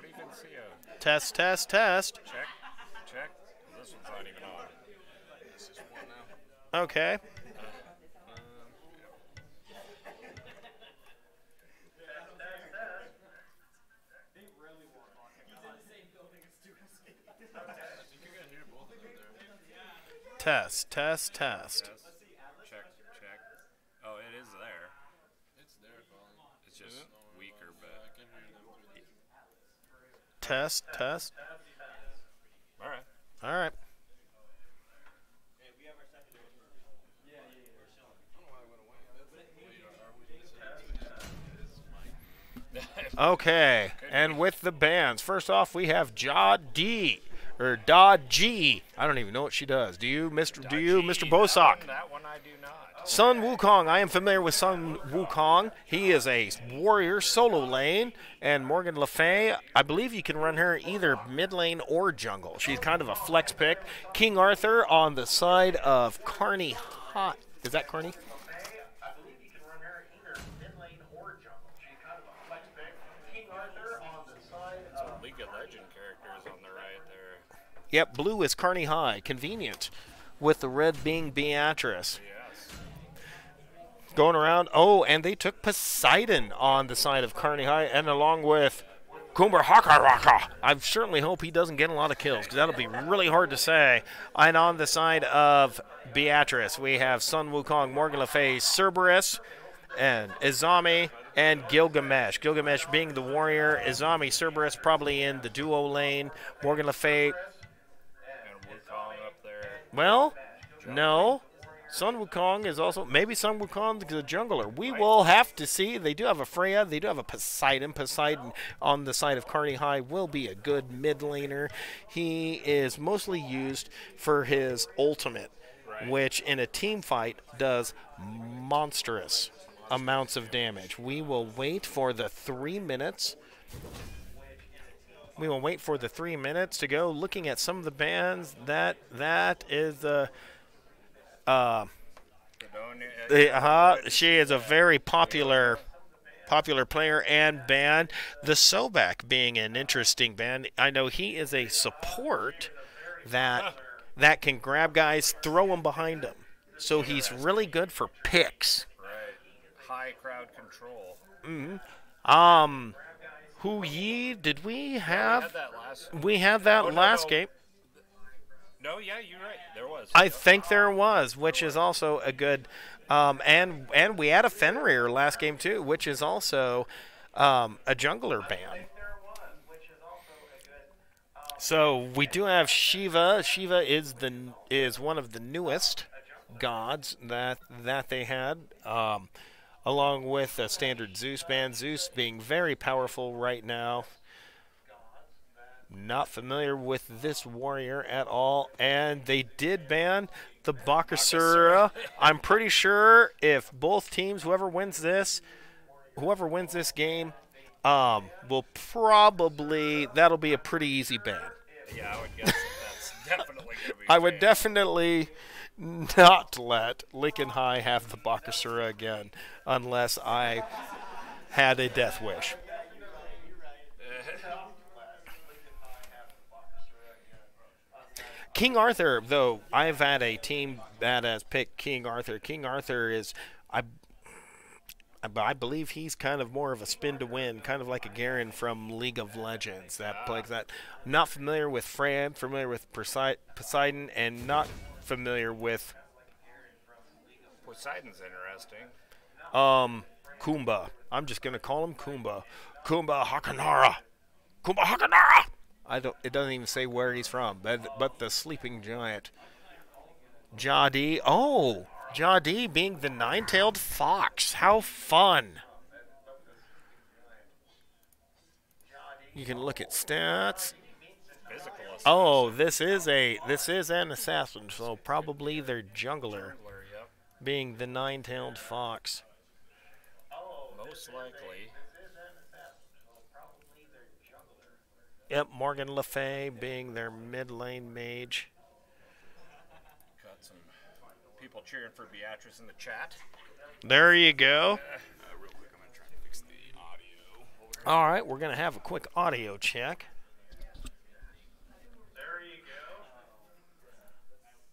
Codivincia. Test, test, test. Check. Check. This one's not even on. This is one now. Okay. Test, test, test. Yes. Check. Check. Oh, it is there. It's there, Colin. It's just weaker, but. I can hear them through the Test, test. All right. All right. Okay, and with the bands, first off we have Ja D or G. I don't even know what she does. Do you, Mr. Do you, Mr. Bosock? That one, that one I do not. Sun Wukong. I am familiar with Sun Wukong. He is a warrior solo lane, and Morgan Le Fay. I believe you can run her either mid lane or jungle. She's kind of a flex pick. King Arthur on the side of Kearney Hot. Is that Kearney? League of Legend characters on the right there. Yep, blue is Kearney High. Convenient. With the red being Beatrice. Going around. Oh, and they took Poseidon on the side of Kearney High, and along with Kumber Hakaraka. I certainly hope he doesn't get a lot of kills, because that'll be really hard to say. And on the side of Beatrice, we have Sun Wukong, Morgan Le Fay, Cerberus, and Izami, and Gilgamesh. Gilgamesh being the warrior, Izami, Cerberus probably in the duo lane, Morgan Le Fay. Well, no. Sun Wukong is also maybe Sun Wukong is a jungler. We will have to see. They do have a Freya. They do have a Poseidon. Poseidon on the side of Kearney High will be a good mid laner. He is mostly used for his ultimate, which in a team fight does monstrous amounts of damage. We will wait for the three minutes. We will wait for the three minutes to go. Looking at some of the bands, that that is uh, uh, the- uh, she is a very popular popular player and band. The Sobek being an interesting band. I know he is a support that that can grab guys, throw them behind him. So he's really good for picks. Right. High crowd control. Um, Hu ye did we have? last. We had that Oh, last no. game. No, yeah, you're right. There was. I think there was, which is also a good, um, and and we had a Fenrir last game too, which is also um, a jungler ban. So we do have Shiva. Shiva is the is one of the newest gods that that they had, um, along with a standard Zeus ban. Zeus being very powerful right now. Not familiar with this warrior at all, and they did ban the Bakasura. I'm pretty sure if both teams, whoever wins this, whoever wins this game, um, will probably that'll be a pretty easy ban. Yeah, I would guess that's definitely. I would definitely not let Lincoln High have the Bakasura again unless I had a death wish. King Arthur, though, I've had a team that has picked King Arthur. King Arthur is, I, I, I believe he's kind of more of a spin to win, kind of like a Garen from League of Legends that plays that. Not familiar with Fran, familiar with Poseidon, and not familiar with Poseidon's interesting. um Kumba. I'm just gonna call him Kumba. Kumba Hakanara. Kumba Hakanara. I don't. It doesn't even say where he's from, but but the sleeping giant. Jadi. Oh, Jadi being the nine-tailed fox. How fun! You can look at stats. Physical assassin. Oh, this is a this is an assassin, so probably their jungler being the nine-tailed fox. Most likely. Yep, Morgan Le Fay being their mid lane mage. Got some people cheering for Beatrice in the chat. There you go. Uh, real quick, I'm gonna try to fix the audio. All right, we're going to have a quick audio check.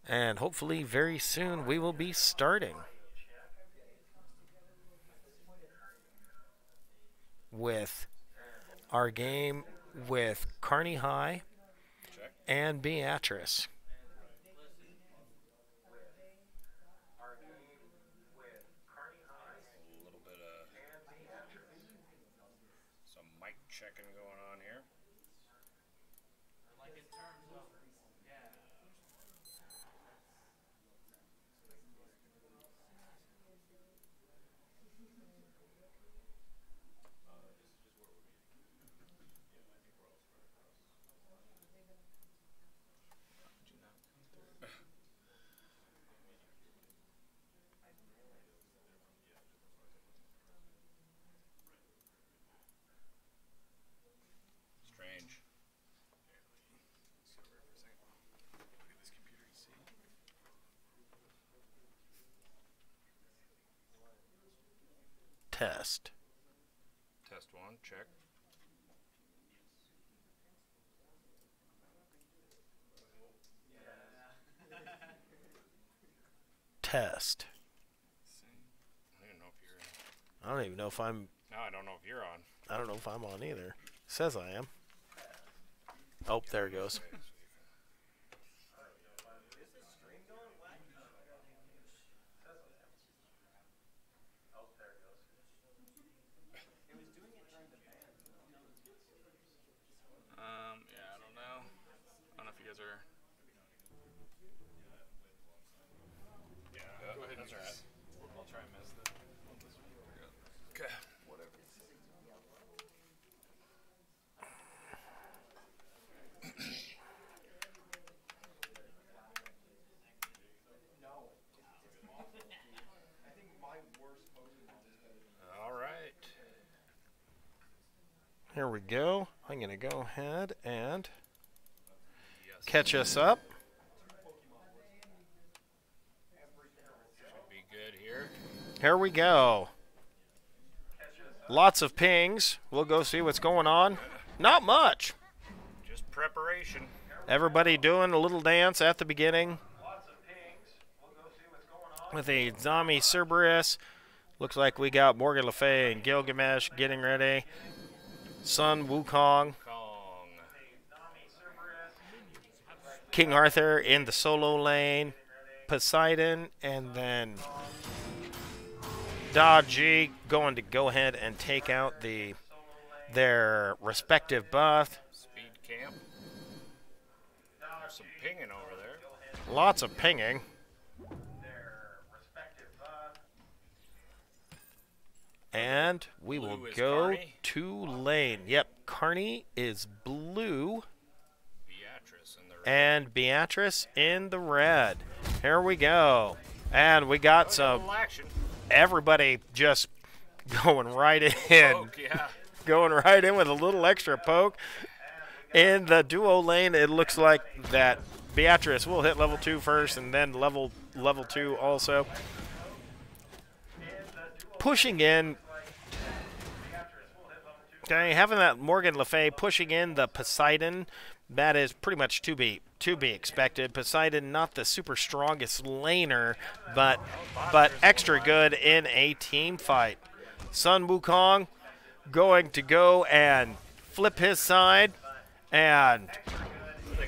And hopefully, very soon, we will be starting with our game with Kearney High and Beatrice. Checking going on here. Strange. Test. Test one, check. Test. I don't know if you're. I don't even know if I'm. Now I don't know if you're on. I don't know if I'm on either. says I am. Oh, there it goes. Um, yeah, I don't know. I don't know if you guys are. Yeah, go ahead. That's alright. I'll try and miss the. Okay. Whatever. No. I think my worst. All right. Here we go. I'm going to go ahead and catch us up. Should be good here. Here we go. Lots of pings. We'll go see what's going on. Not much. Just preparation. Everybody doing a little dance at the beginning with a zombie Cerberus. Looks like we got Morgan Le Fay and Gilgamesh getting ready. Sun Wukong, Kong. King Arthur in the solo lane, Poseidon, and then Ji going to go ahead and take out the their respective buff. Speed camp. There's some pinging over there. Lots of pinging. And we will Blue is go Kearney. to lane. Yep, Kearney is blue Beatrice in the red. and Beatrice in the red. Here we go. And we got A some everybody just going right in. Poke, yeah. going right in with a little extra poke. In the duo lane, it looks like that Beatrice will hit level two first, and then level level two also. Pushing in. Okay, having that Morgan Le Fay pushing in the Poseidon, that is pretty much to be to be expected. Poseidon, not the super strongest laner, but but extra good in a team fight. Sun Wukong going to go and flip his side and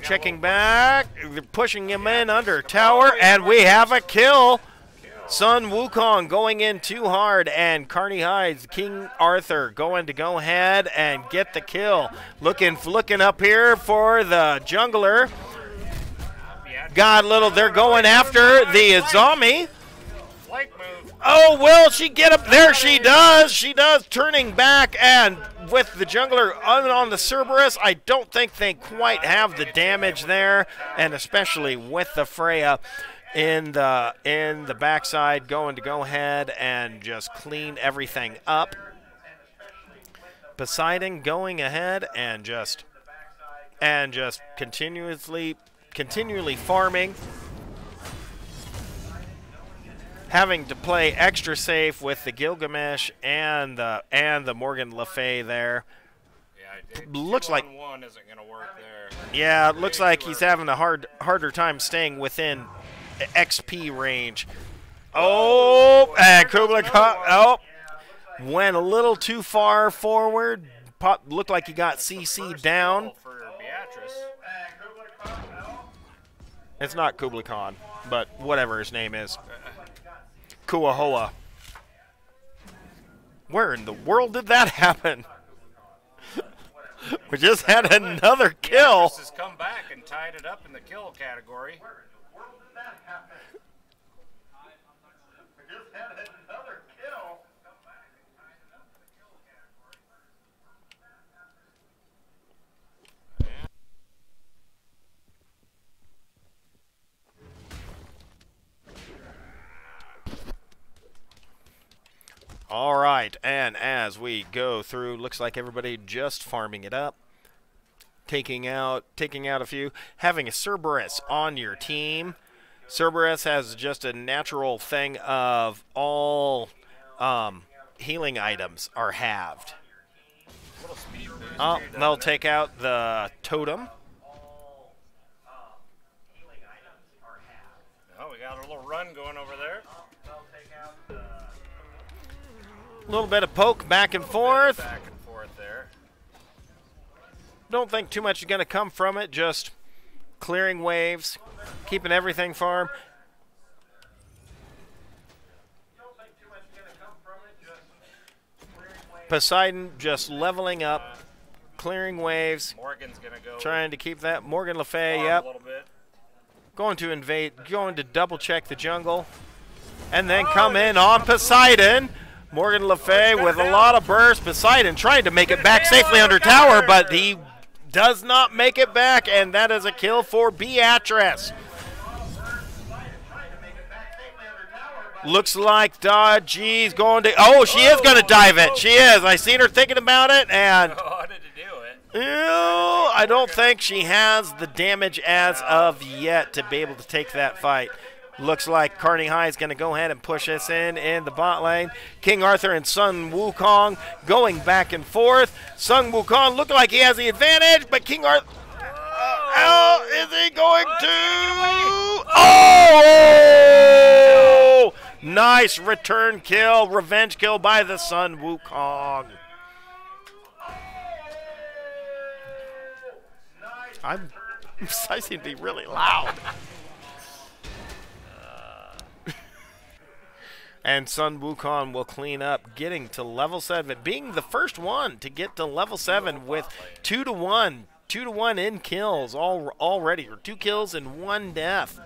checking back, pushing him in under tower, and we have a kill. Sun Wukong going in too hard, and Kearney High's, King Arthur going to go ahead and get the kill. Looking, looking up here for the jungler. A little. They're going after the zombie. Oh, will she get up? There she does. She does. Turning back and with the jungler on the Cerberus, I don't think they quite have the damage there, and especially with the Freya in the in the backside, going to go ahead and just clean everything up. Poseidon going ahead and just and just continuously continually farming having to play extra safe with the Gilgamesh and the and the Morgan Le Fay there. looks like One one isn't gonna work there. yeah, it looks like he's having a hard harder time staying within XP range. Oh, and Khan, oh, went a little too far forward. Pop, looked like he got CC down. It's not Kublik Khan, but whatever his name is. Kuahoa. Where in the world did that happen? we just had another kill. Come back and tied it up in the kill category. All right, and as we go through, looks like everybody just farming it up, taking out, taking out a few, having a Cerberus on your team. Cerberus has just a natural thing of all um, healing items are halved. Little speed boost Oh, they'll take out the totem. Oh, we got a little run going over there. A little bit of poke back and forth. Back and forth there. Don't think too much is going to come from it. Just clearing waves, keeping everything farm. Poseidon just leveling up, clearing waves, Morgan's gonna go. trying to keep that. Morgan Le Fay, yep, A little bit. going to invade, going to double check the jungle, and then come in on Poseidon. Morgan Le Fay with a lot of burst. Poseidon trying to make it back safely under tower, but he does not make it back, and that is a kill for Beatrice. Looks like Daji's going to. Oh, she is going to dive it. She is. I seen her thinking about it, and Oh, did do it? Ew, I don't think she has the damage as of yet to be able to take that fight. Looks like Carney High is going to go ahead and push us in in the bot lane. King Arthur and Sun Wukong going back and forth. Sun Wukong looked like he has the advantage, but King Arthur. Oh, is he going to? Oh! Nice return kill, revenge kill by the Sun Wukong. I'm I seem to be really loud. And Sun Wukong will clean up, getting to level seven, being the first one to get to level seven with two to one, two to one in kills all already, or two kills and one death.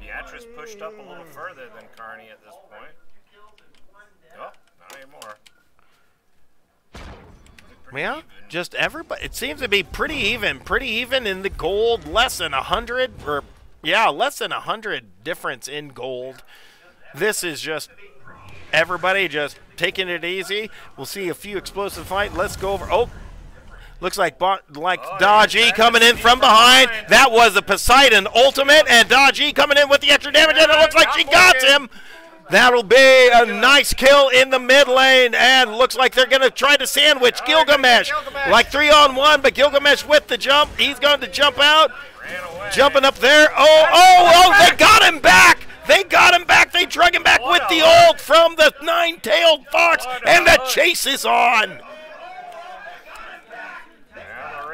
Beatrice pushed up a little further than Kearney at this point. Oh, not anymore. Yeah, even. just everybody. It seems to be pretty even, pretty even in the gold. Less than a hundred, or yeah, less than a hundred difference in gold. This is just everybody just taking it easy. We'll see a few explosive fight. Let's go over. Oh, looks like like Oh, Daji coming in from behind. behind. That was a Poseidon ultimate, and Daji coming in with the extra damage, and it looks like she got him. That'll be a nice kill in the mid lane, and looks like they're going to try to sandwich Gilgamesh. Like three on one, but Gilgamesh with the jump. He's going to jump out. Jumping up there. Oh, oh, oh, they got him back. They got him back. They drug him back with the ult from the nine tailed fox, and the chase is on.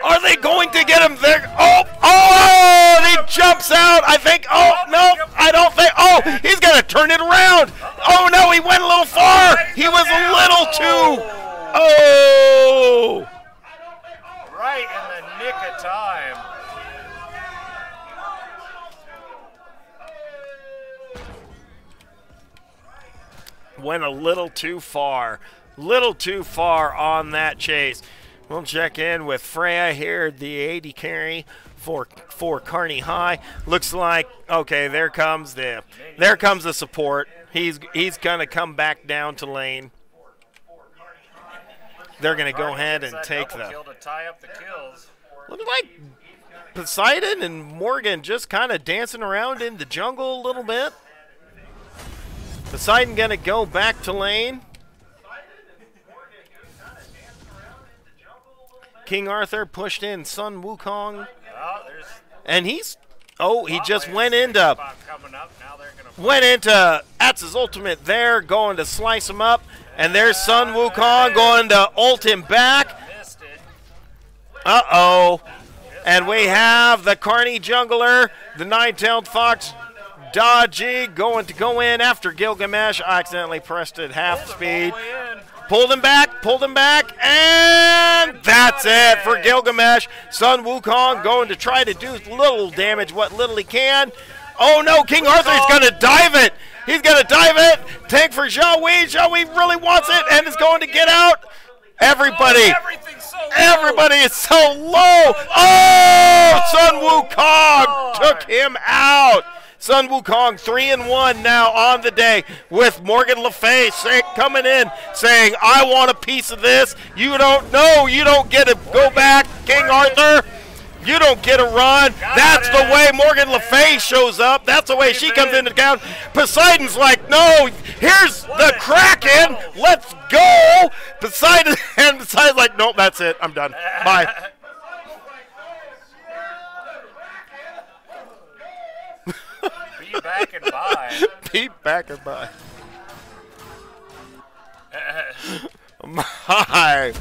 Are they going to get him there? Oh, oh, he jumps out. I think. Oh, no, I don't think. Oh, he's going to turn it around. Oh, no, he went a little far. He was a little oh. too. Oh. Right in the nick of time. Went a little too far. Little too far on that chase. We'll check in with Freya here, the AD carry for for Kearney High. Looks like okay, there comes the there comes the support. He's he's gonna come back down to lane. They're gonna go ahead and take the. Looks like Poseidon and Morgan just kind of dancing around in the jungle a little bit. Poseidon gonna go back to lane. King Arthur pushed in Sun Wukong, Oh, and he's oh he just went into spot coming they're gonna went into Atz's ultimate there, going to slice him up, and there's Sun Wukong going to ult him back. Uh oh. And we have the Kearney Jungler, the nine-tailed fox, Daji, going to go in after Gilgamesh. I accidentally pressed it half speed. Pulled him back, pulled him back, and that's it for Gilgamesh. Sun Wukong going to try to do little damage, what little he can. Oh no, King Arthur Arthur's going to dive it. He's going to dive it. Tank for Zhao Wei. Zhao Wei really wants it and is going to get out. Everybody, low. everybody is so low. Oh, Sun Wukong took him out. Sun Wukong three and one now on the day with Morgan Le Fay say, coming in saying, "I want a piece of this." You don't know. You don't get to go back, King Arthur. You don't get a run. That's the way Morgan Le Fay shows up. That's the way she comes into town. Poseidon's like, no, here's the Kraken. Let's go. Poseidon and Poseidon's like, nope, that's it. I'm done. Bye. Be back and buy. Back and bye. My,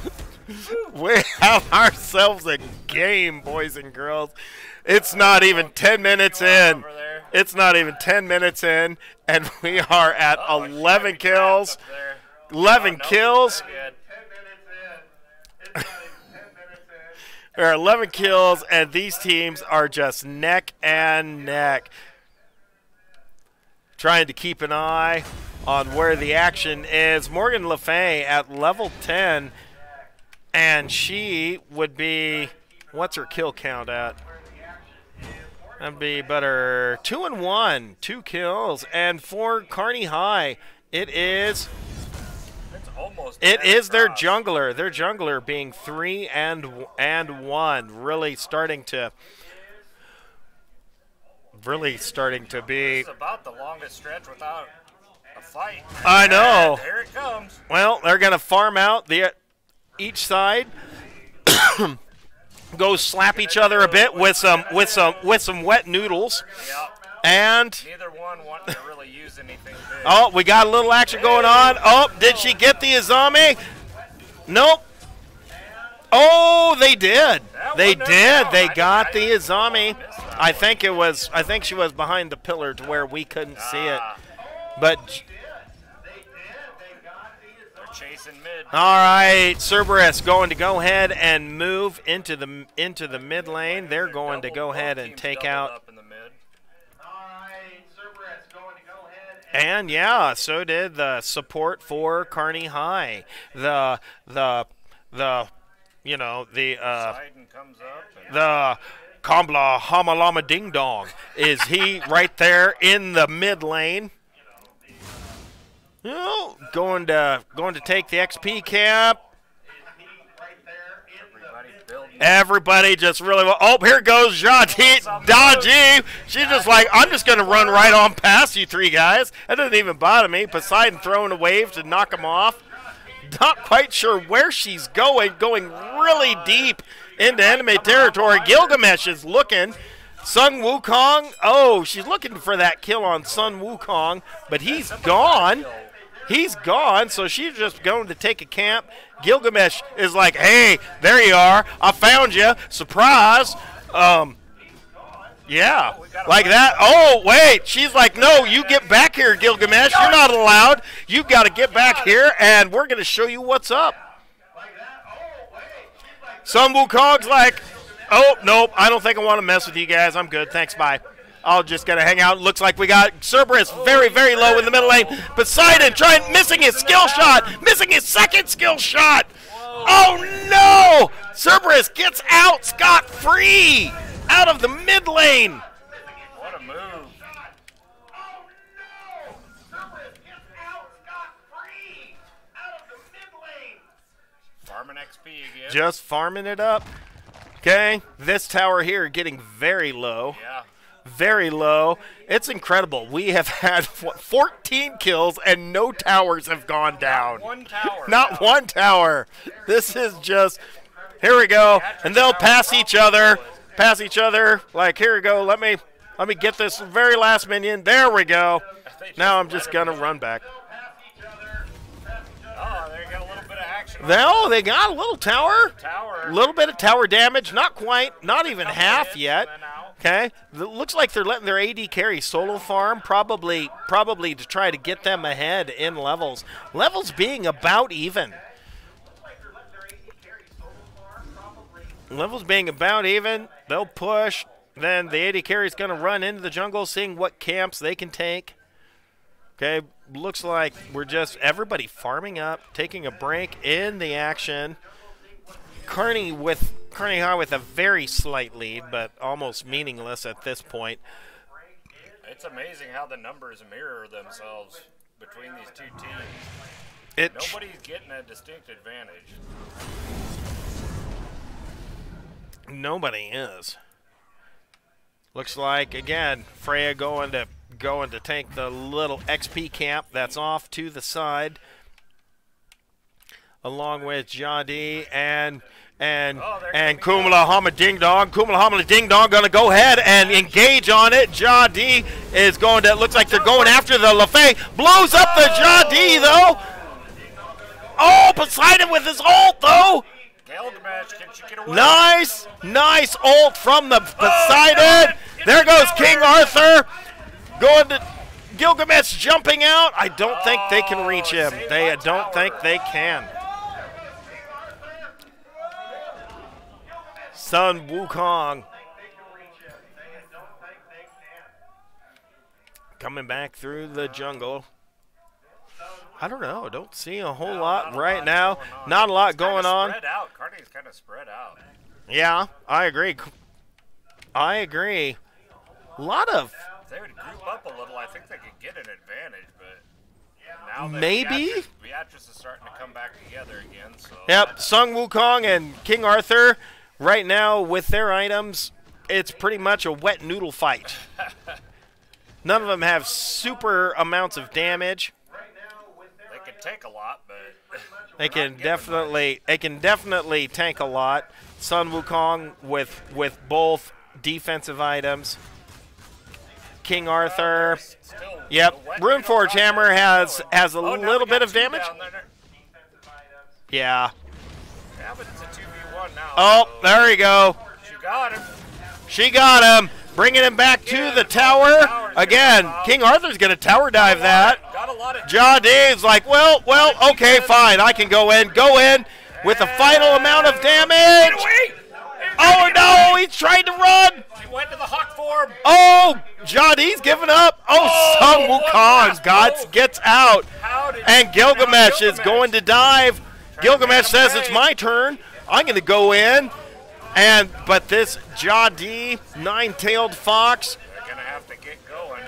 we have ourselves a game, boys and girls. It's not even 10 minutes in. It's not even 10 minutes in, and we are at Oh, 11 kills. 11 Oh, nope, kills. There are 11 kills, and these teams are just neck and neck. Trying to keep an eye on where the action is. Morgan Le Fay at level 10, and she would be. What's her kill count at? That'd be better. Two and one, two kills, and for Kearney High, it is it is their jungler. Their jungler being three and and one, really starting to, really starting to be. About the longest stretch without a fight. I know. Here it comes. Well, they're gonna farm out the each side. Go slap each other a bit with some with some with some wet noodles, Yep. and Neither one wanting to really use anything big. oh, we got a little action going on. Oh, did she get the Azami? Nope. Oh, they did. That They did. They I- got the didn't Azami. I think it was. I think she was behind the pillar to where we couldn't see it. Ah, But They're chasing mid. all right, Cerberus going to go ahead and move into the into the mid lane. They're going to go ahead and take out. Up in the mid. And yeah, so did the support for Kearney High. The the the you know the uh, comes up. And the Kambla Hamalama Ding Dong. Is he right there in the mid lane? You know, going to going to take the XP cap. everybody building. Everybody just really well. Oh, here goes Jati Daji. She's just like, I'm just going to run right on past you three guys. That doesn't even bother me. Poseidon throwing a wave to knock him off. Not quite sure where she's going. Going really deep into enemy territory. Gilgamesh is looking. Sun Wukong. Oh, she's looking for that kill on Sun Wukong, but he's gone. He's gone, so she's just going to take a camp. Gilgamesh is like, "Hey, there you are. I found you. Surprise!" Um, yeah, like that. Oh, wait. She's like, "No, you get back here, Gilgamesh. You're not allowed. You've got to get back here, and we're going to show you what's up." Sun Wukong's like, "Oh, nope. I don't think I want to mess with you guys. I'm good. Thanks. Bye." I'll just gonna hang out. Looks like we got Cerberus very, very low in the middle lane. Poseidon trying, missing his skill shot, missing his second skill shot. Oh no! Cerberus gets out scot free out of the mid lane. What a move. Oh no! Scott Free! Out of the mid lane! Farming XP again. Just farming it up. Okay, this tower here getting very low. yeah. very low. It's incredible. We have had what, 14 kills and no towers have gone down. One tower. Not now. one tower. This is just Here we go. And they'll pass each other. Pass each other. Like, here we go. Let me let me get this very last minion. There we go. Now I'm just gonna run back. Oh, there you got a little bit of action. on Now they got a little tower. tower. A little bit of tower damage. Not quite. Not even half yet. and then out. Okay. It looks like they're letting their AD carry solo farm, probably probably to try to get them ahead in levels. Levels being about even. Levels being about even. They'll push. Then the 80 carry is going to run into the jungle, seeing what camps they can take. Okay, looks like we're just everybody farming up, taking a break in the action. Kearney with Kearney High with a very slight lead, but almost meaningless at this point. It's amazing how the numbers mirror themselves between these two teams. It Nobody's getting a distinct advantage. Nobody is. Looks like again Freya going to going to take the little XP camp that's off to the side, along with Jadi and and Oh, and gonna Kumala Hama Ding Dong. Kumala Hama Ding Dong going to go ahead and engage on it. Jadi is going to. Looks like they're going after the Le Fay. Blows up the Jadi though. Oh, Poseidon with his ult though. Gilgamesh, can she get away? Nice, nice ult from the oh, Poseidon. There goes King Arthur. Going to Gilgamesh jumping out. I don't think they can oh, reach him. They I don't think they can. Sun Wukong coming back through the jungle. I don't know. Don't see a whole No, lot a right lot now. Not a lot It's going on. Spread out. Kearney's kind of spread out. Yeah, I agree. I agree. A lot of If they would group up a little, I think they could get an advantage, but now Maybe? Beatrice, Beatrice is starting to come back together again. So Yep, Sun Wukong and King Arthur right now with their items, it's pretty much a wet noodle fight. None of them have super amounts of damage. Could take a lot, but They can definitely they can definitely tank a lot. Sun Wukong with with both defensive items. King Arthur. Yep, the Forge Hammer has has a Oh, little bit of damage. Yeah. Yeah, but it's a 2v1 now. Oh, there you go. She got him. She got him, bringing him back to the tower. Again. King Arthur's going to tower dive that. Got a lot of John Dave's like, well, well, okay, fine, I can go in. Go in with the final amount of damage. Oh no, he's trying to run. She went to the hawk form. Oh, Johnny's giving up. Oh, Oh, Sun one Wukong last gets out. And now Gilgamesh is going to dive. Gilgamesh says it's my turn. I'm going to go in. And but this Jadi, nine-tailed fox, They're gonna have to get going.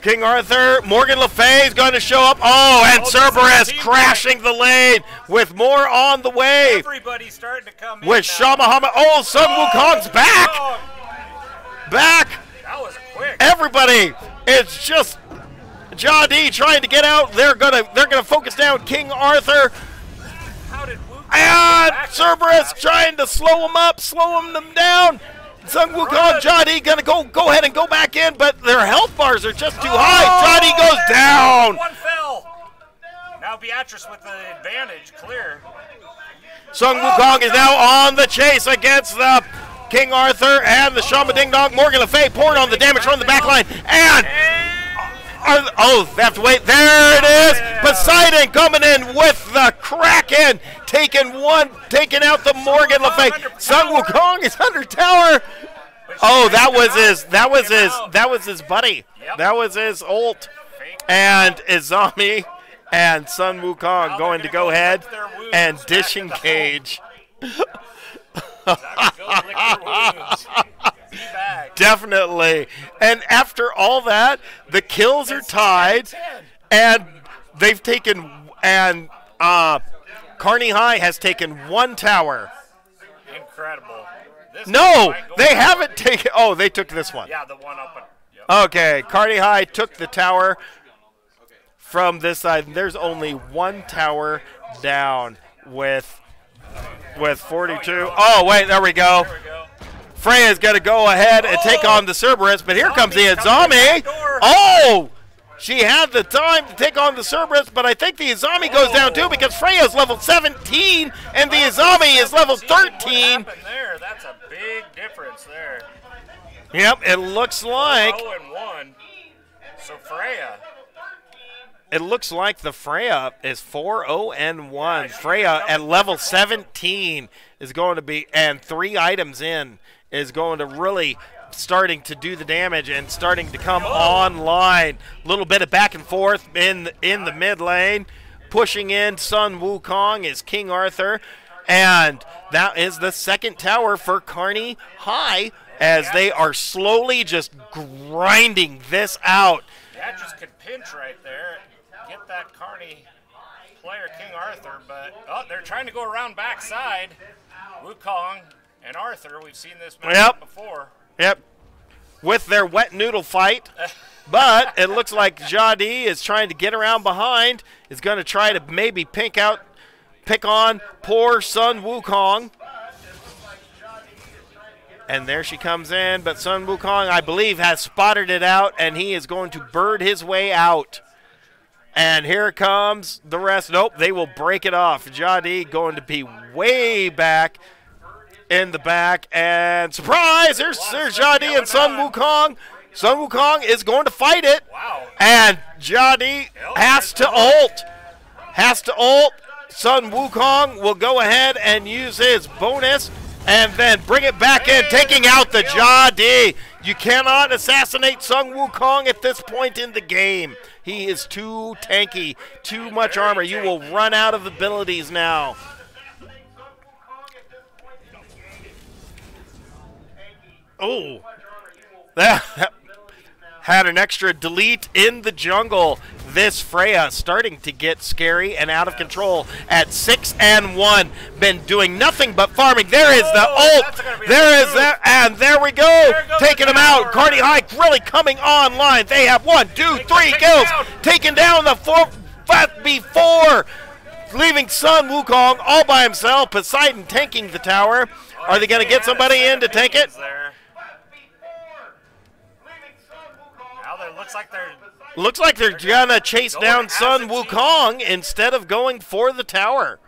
King Arthur, Morgan Le Fay is going to show up. Oh, and Oh, this is a Cerberus crashing the lane with more on the way Everybody's starting to come in with. Shah Muhammad. Oh, Sun oh, Wukong's back, Oh, back. that was quick. Everybody, it's just Jadi trying to get out. They're gonna they're gonna focus down King Arthur And Cerberus trying to slow him up, slow them down. Sun Wukong. Jadi gonna go go ahead and go back in, but their health bars are just too Oh, high. Jadi goes down. One fell. Now Beatrice with the advantage, clear. Sun Oh, Wukong is now on the chase against the King Arthur and the Shama Ding Dong. Morgan Le Fay pouring on the damage from the back line. And, oh, they have to wait. There it is. Yeah. Poseidon coming in with the Kraken. Taking one, taking out the Morgan Le Fay. Sun. Wukong is under tower. Oh, that was his, that was his, that was his buddy. Yep. That was his ult. And Izami and Sun Wukong going to go ahead lick their wounds and back in the disengage. Gotta go lick your wounds. Be back. Definitely. And after all that, the kills are tied, and they've taken and uh, Kearney High has taken one tower. Incredible. This No, they haven't taken. Oh, they took this one. Yeah, the one up. Yep. Okay, Kearney High took the tower from this side. There's only one tower down with with 42. Oh, wait, there we go. We go. Going to go ahead and take on the Cerberus, but here comes the Zombie Azami. Oh! She had the time to take on the Cerberus, but I think the Azami goes down too because Freya's level 17 and the Azami is level 17. What 13. there? That's a big difference there. Yep, it looks like 0 and 1. So Freya. It looks like the Freya is 4-0 and 1. Freya at level 17 is going to be and 3 items in is going to really starting to do the damage and starting to come online. A little bit of back and forth in the, in the mid lane. Pushing in Sun Wukong is King Arthur. And that is the second tower for Kearney High as they are slowly just grinding this out. That just could pinch right there. Get that Kearney player, King Arthur, but oh, they're trying to go around backside. Wukong and Arthur, we've seen this match Yep. before. Yep. With their wet noodle fight. But it looks like Jadi is trying to get around behind. Is going to try to maybe pick out, pick on poor Sun Wukong. And there she comes in, but Sun Wukong, I believe, has spotted it out, and he is going to bird his way out. And here comes the rest. Nope, they will break it off. Jadi going to be way back in the back, and surprise! There's, there's Jadi and Sun Wukong. Sun Wukong is going to fight it, and Jadi has to ult. Has to ult. Sun Wukong will go ahead and use his bonus and then bring it back in, taking out the Jadi. You cannot assassinate Sun Wukong at this point in the game. He is too tanky, too much armor. You will run out of abilities now. Oh, that had an extra delete in the jungle. This Freya starting to get scary and out of control at six and one. Been doing nothing but farming. There is the Oh, that's ult. be There a is move. that, and there we go, There taking the him out. tower. Kearney High really coming online. They have one, two, Take- three take him kills, down. taking down the four, five before. Leaving Sun Wukong all by himself. Poseidon tanking the tower. Are they going to get somebody in to take it? There. Looks like they're Looks like they're gonna chase down Sun. Wukong instead of going for the tower.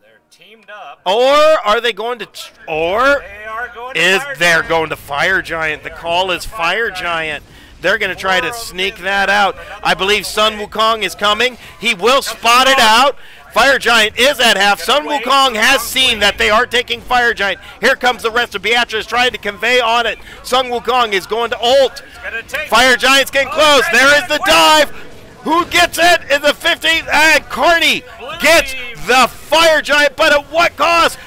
they're teamed up. Or are they going to? Or They are going. to is they're going to Fire Giant? The call is Fire Giant. They're going to try to sneak that out. I believe Sun Wukong is coming. He will spot it out. Fire Giant is at half. Sun Wukong has seen that they are taking Fire Giant. Here comes the rest of Beatrice trying to convey on it. Sun Wukong is going to ult. Fire Giant's getting close. There is the dive. Who gets it in the 15th? And Kearney gets the Fire Giant, but at what cost?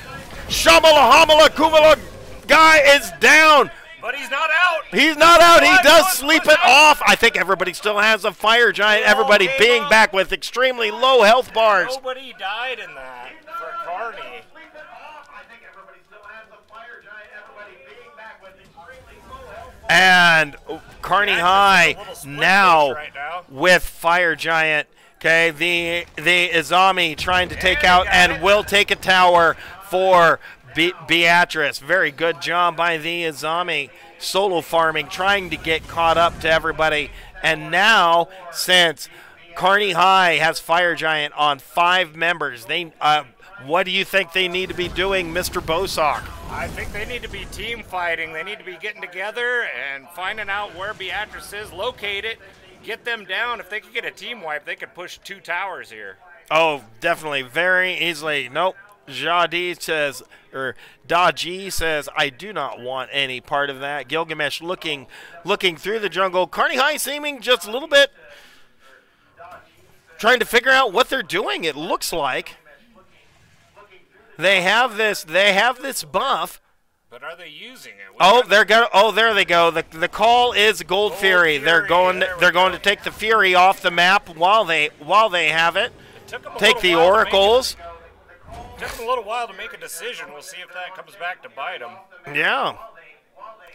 Shamala Hamala Kumala guy is down. But he's not out. He's not out. He does sleep it off. I think everybody still has a Fire Giant. Everybody being back with extremely low health bars. Nobody died in that for Kearney. And Kearney High Beatrice is a little split now right now. with Fire Giant. Okay, the the Izami trying to take out and it. will take a tower for Be- Beatrice. Very good job by the Izami. Solo farming, trying to get caught up to everybody. And now, since Kearney High has Fire Giant on five members, they uh, what do you think they need to be doing, Mr. Bosock? I think they need to be team fighting. They need to be getting together and finding out where Beatrice is, locate it, get them down. If they could get a team wipe, they could push two towers here. Oh, definitely, very easily. Nope. Jadi says, or Daji says, I do not want any part of that. Gilgamesh looking, looking through the jungle. Kearney High seeming just a little bit trying to figure out what they're doing. It looks like they have this. They have this buff. But are they using it? Oh, they're go. Oh, there they go. The the call is Gold, Gold Fury. They're going. we They're going go. to take the Fury off the map while they while they have it. It took 'em a Take the to oracles. Took them a little while to make a decision. We'll see if that comes back to bite them. Yeah.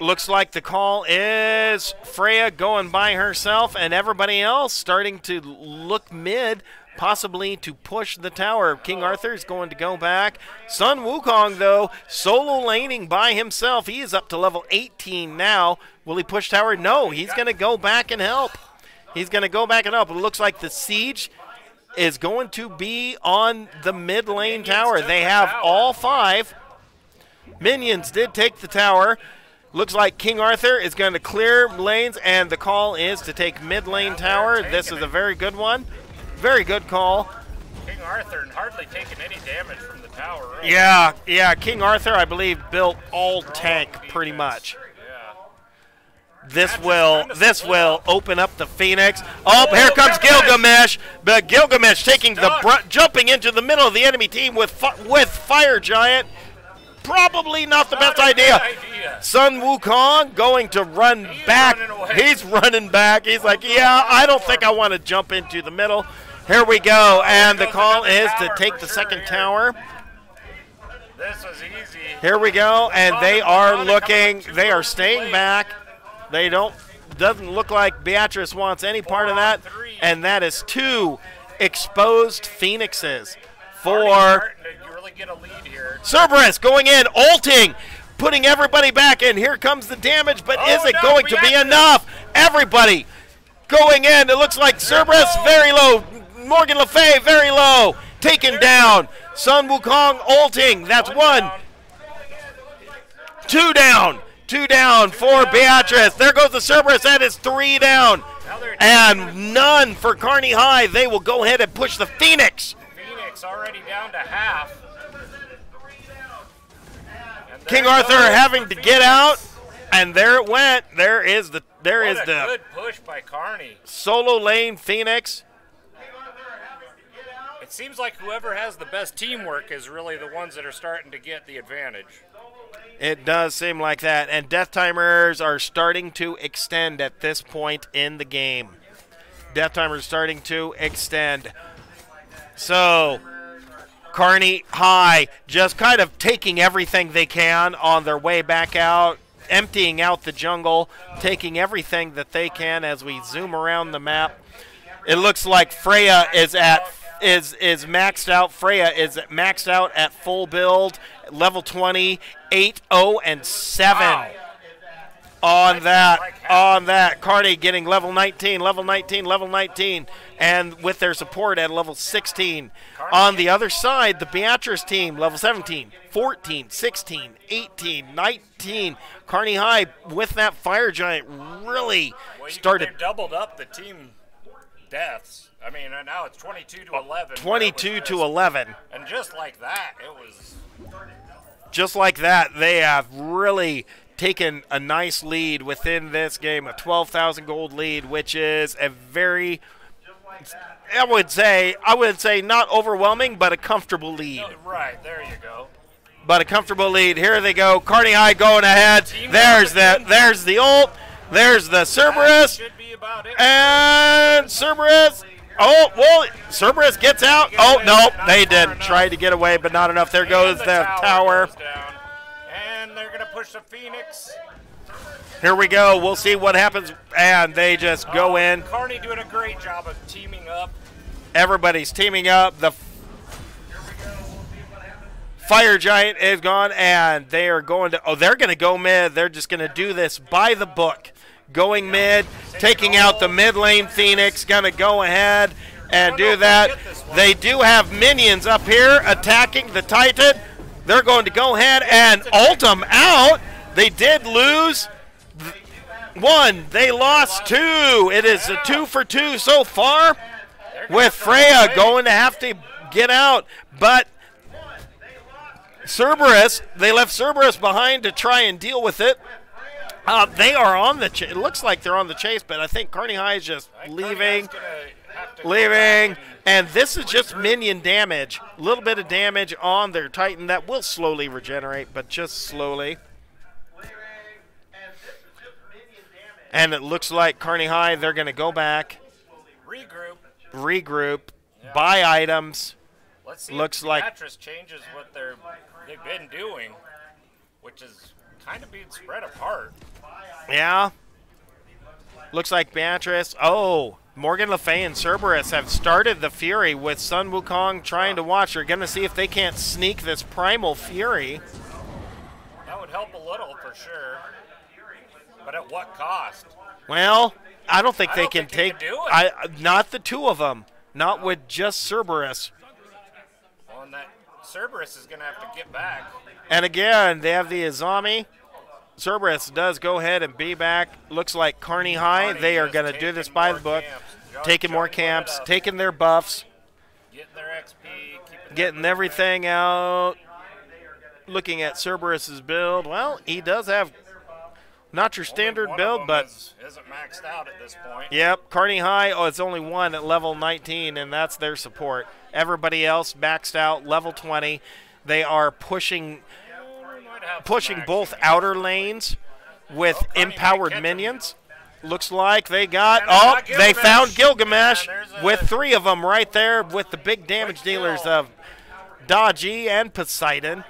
Looks like the call is Freya going by herself and everybody else starting to look mid possibly to push the tower. King Arthur is going to go back. Sun Wukong, though, solo laning by himself. He is up to level 18 now. Will he push tower? No, he's going to go back and help. He's going to go back and help. It looks like the siege is going to be on the mid lane tower. They have all five. Minions did take the tower. Looks like King Arthur is going to clear lanes, and the call is to take mid lane tower. This is a very good one. Very good call. King Arthur and hardly taking any damage from the tower. Really. Yeah, yeah. King Arthur, I believe, built all tank pretty much. This will this will open up the Phoenix. Oh, here comes Gilgamesh. But Gilgamesh taking the jumping into the middle of the enemy team with with Fire Giant. Probably not the best idea. idea. Sun Wukong going to run back. He's running back. He's like, yeah, I don't think I want to jump into the middle. Here we go, and the call is to take the second tower. This was easy. Here we go, and they are looking. They are staying back. They don't. Doesn't look like Beatrice wants any part of that, and that is two exposed phoenixes for really get a lead here. Cerberus going in, ulting, putting everybody back in. Here comes the damage, but Oh, is it no, going to be enough? Everybody going in. It looks like Cerberus very low. Morgan Le Fay very low. Taken down. Sun Wukong ulting. That's one. Two down. Two down for. Beatrice. There goes the Cerberus. That is three down. And none for Kearney High. They will go ahead and push the Phoenix. Phoenix already down to half. King Arthur having to get out. And there it went. There is the there What is the good push by Kearney. solo lane Phoenix. It seems like whoever has the best teamwork is really the ones that are starting to get the advantage. It does seem like that. And death timers are starting to extend at this point in the game. Death timers starting to extend. So, Kearney High just kind of taking everything they can on their way back out, emptying out the jungle, taking everything that they can as we zoom around the map. It looks like Freya is at is is maxed out. Freya is maxed out at full build, level 20, 8, 0, and 7 Wow. on that. On that, Kearney getting level 19, level 19, level 19, and with their support at level 16. On the other side, the Beatrice team, level 17, 14, 16, 18, 19. Kearney High with that fire giant really Well, started doubled up the team deaths. I mean, now it's 22 to 11. 22 to 11. And just like that, it was. Just like that, they have really taken a nice lead within this game, a 12,000 gold lead, which is a very, I would say, I would say not overwhelming, but a comfortable lead. Oh, right, there you go. But a comfortable lead. Here they go. Kearney High going ahead. Team There's the, there's the ult. There's the Cerberus. should be about it. And Cerberus. Oh, well, Cerberus gets out. Oh, no, they didn't. Tried to get away, but not enough. There goes the tower. And they're going to push the Phoenix. Here we go. We'll see what happens. And they just go Oh, in. Kearney doing a great job of teaming up. Everybody's teaming up. The Fire Giant is gone, and they are going to. Oh, they're going to go mid. They're just going to do this by the book. Going mid, taking out the mid lane Phoenix. Going to go ahead and do that. They do have minions up here attacking the Titan. They're going to go ahead and ult them out. They did lose one. They lost two. It is a two for two so far with Freya going to have to get out. But Cerberus, they left Cerberus behind to try and deal with it. Uh, they are on the. Ch- it looks like they're on the chase, but I think Kearney High is just leaving, High's gonna have to go leaving, and- this is just minion damage. A little bit of damage on their Titan that will slowly regenerate, but just slowly. And it looks like Kearney High, they're going to go back, regroup. regroup, buy items. Let's see. Looks like- Beatrice changes what they're they've been doing, which is kind of being spread apart. Yeah. Looks like Beatrice. Oh, Morgan Le Fay and Cerberus have started the Fury with Sun Wukong trying to watch. They're going to see if they can't sneak this Primal Fury. That would help a little for sure. But at what cost? Well, I don't think I they don't can think take. can. I not the two of them. Not with just Cerberus. Well, and that Cerberus is going to have to get back. And again, they have the Izanami. Cerberus does go ahead and be back. Looks like Kearney High. They are going to do this by the book, taking more camps, taking their buffs, getting their XP, getting everything out. Looking at Cerberus's build, well, he does have not your standard build, but is, isn't maxed out at this point. Yep, Kearney High. Oh, it's only one at level 19, and that's their support. Everybody else maxed out level 20. They are pushing pushing both outer lanes with empowered minions. Looks like they got. Oh, they found Gilgamesh with three of them right there with the big damage dealers of Daji and Poseidon.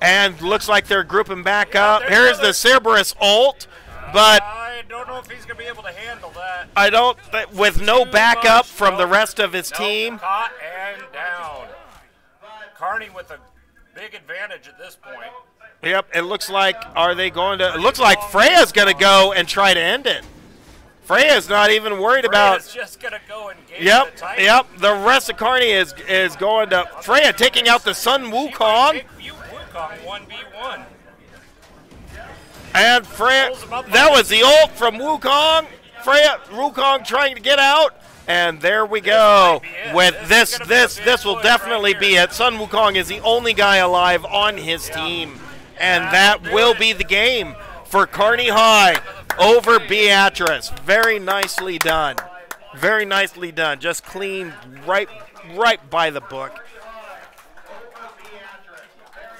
And looks like they're grouping back up. Here's the Cerberus ult, but I don't know if he's going to be able to handle that. I don't. th- With no backup from the rest of his team. Caught and down. Kearney with a big advantage at this point. Yep. It looks like are they going to? It looks like Freya's going to go and try to end it. Freya's not even worried about. Freya's just going to go and engage Yep, the yep. The rest of Kearney is is going to Freya taking out the Sun Wukong, take you Wukong 1v1. and Freya. Pulls him up That was the ult from Wukong. Freya, Wukong trying to get out, and there we go. might be it. With This this, is gonna be this, will push right definitely be it. Sun Wukong is the only guy alive on his team, and that will it. be the game for Kearney High over Beatrice. Very nicely done. Very nicely done. Just clean, right, right by the book.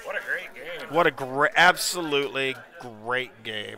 What a great game. What a great, absolutely great game.